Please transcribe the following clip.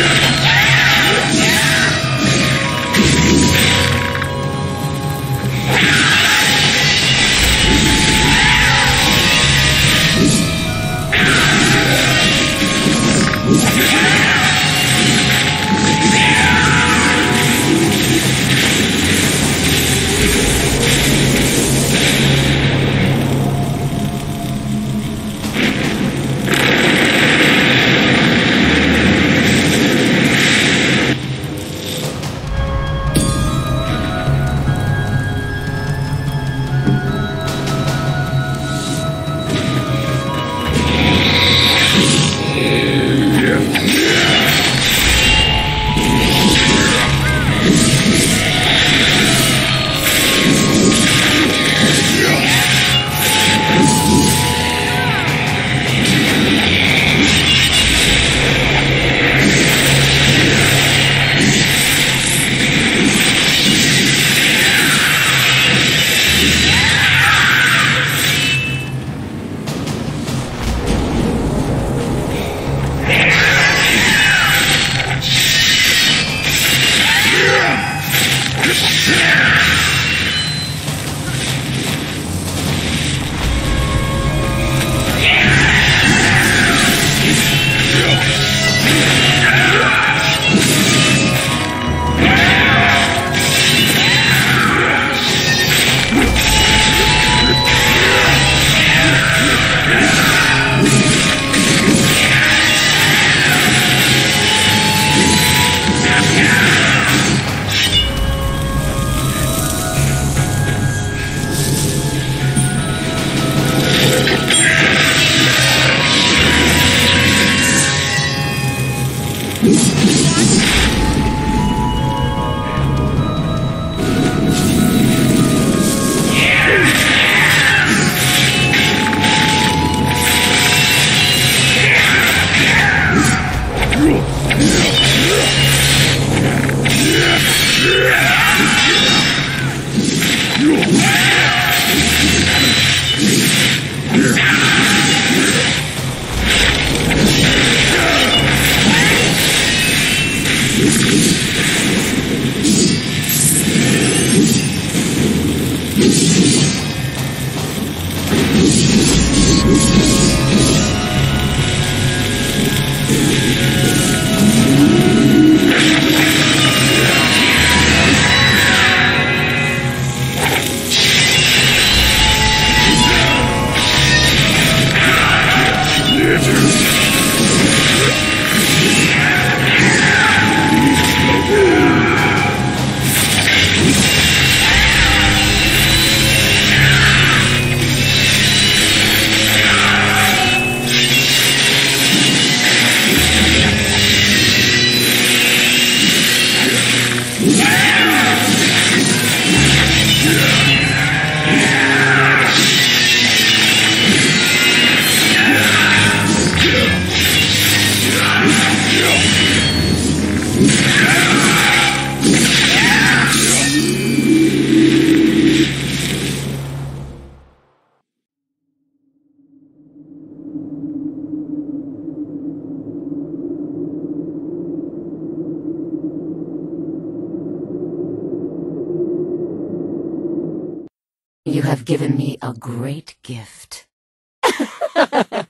Yeah. Yeah. Have given me a great gift.